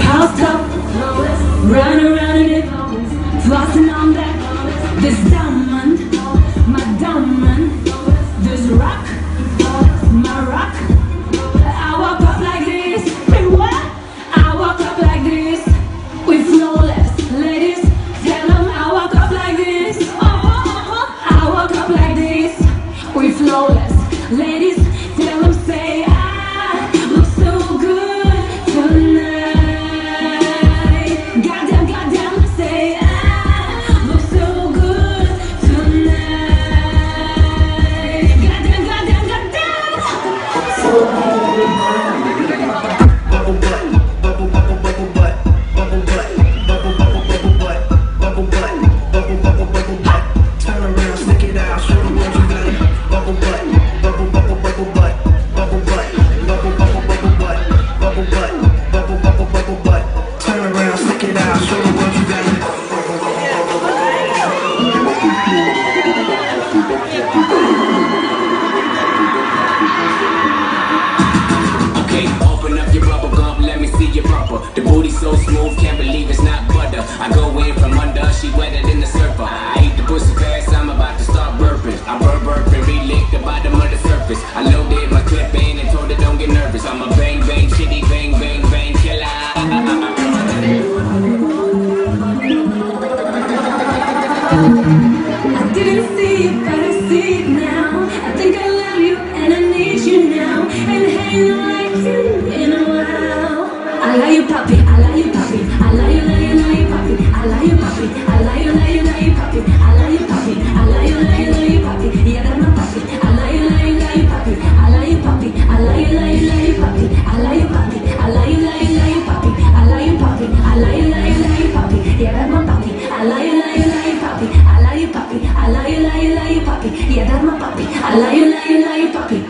Passed up the around in it, flossing on that, this down. you puppy.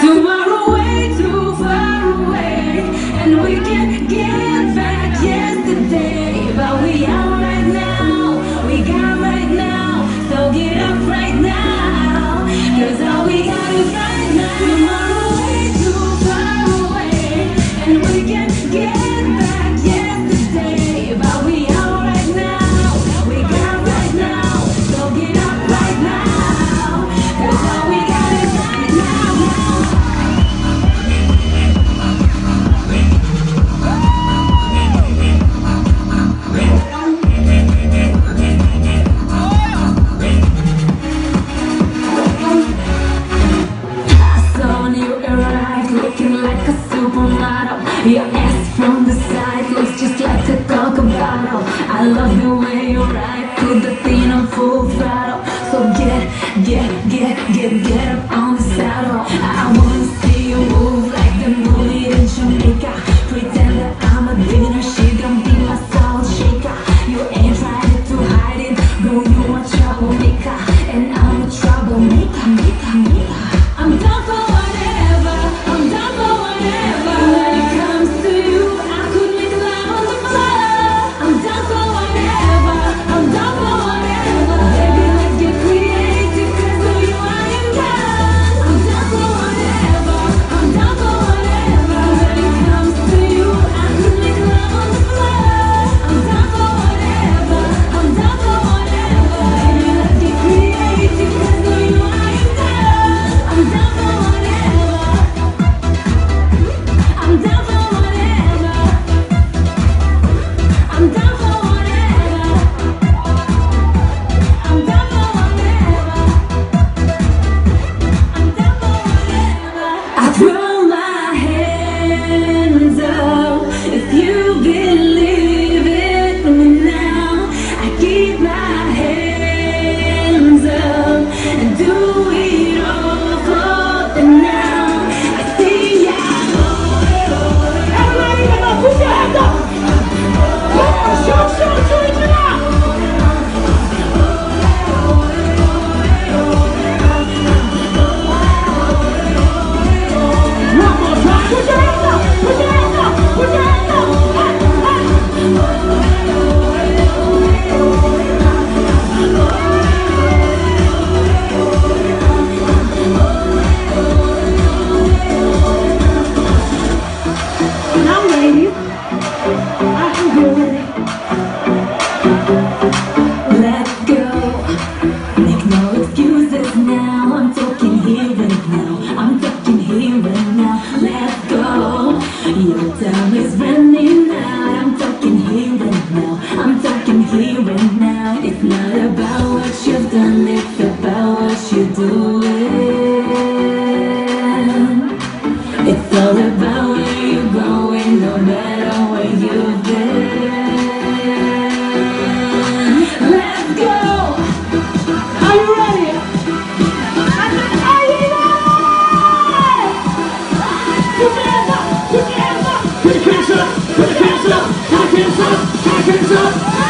Tomorrow far too far away, and we can't get. Yeah. 天生天天天生天天生天生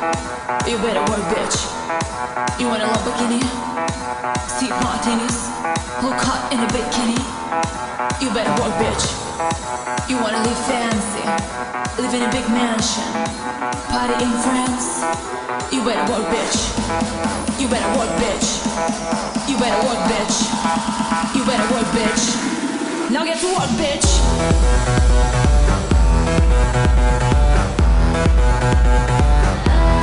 You better work, bitch. You want a bikini, Steve Martinis? Look hot in a bikini? You better work, bitch. You wanna live fancy? Live in a big mansion? Party in France? You better work, bitch. You better work, bitch. You better work, bitch. You better work, bitch. Now get to work, bitch.